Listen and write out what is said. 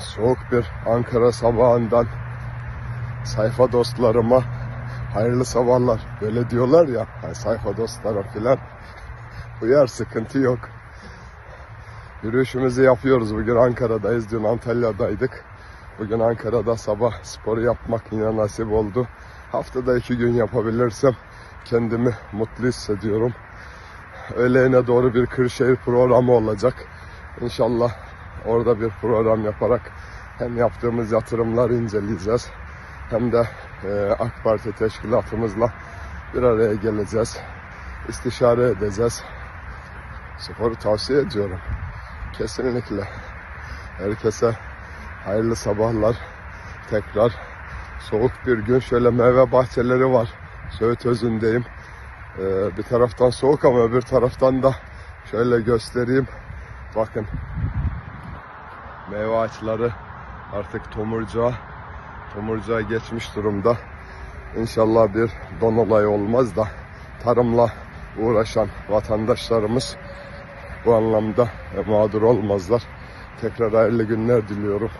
soğuk bir Ankara sabahından sayfa dostlarıma hayırlı sabahlar. Böyle diyorlar ya hani sayfa dostlara filan. Uyar sıkıntı yok. Yürüyüşümüzü yapıyoruz. Bugün Ankara'dayız. Dün Antalya'daydık. Bugün Ankara'da sabah sporu yapmak yine nasip oldu. Haftada iki gün yapabilirsem kendimi mutlu hissediyorum. Öğleyine doğru bir Kırşehir programı olacak. İnşallah orada bir program yaparak hem yaptığımız yatırımları inceleyeceğiz hem de e, AK Parti teşkilatımızla bir araya geleceğiz. İstişare edeceğiz. Sporu tavsiye ediyorum. Kesinlikle. Herkese hayırlı sabahlar. Tekrar soğuk bir gün şöyle meyve bahçeleri var. Söğüt özündeyim. Ee, bir taraftan soğuk ama öbür taraftan da şöyle göstereyim. Bakın meyve ağaçları artık tomurcuğa tomurcuğa geçmiş durumda. İnşallah bir don olayı olmaz da tarımla uğraşan vatandaşlarımız bu anlamda mağdur olmazlar. Tekrar hayırlı günler diliyorum.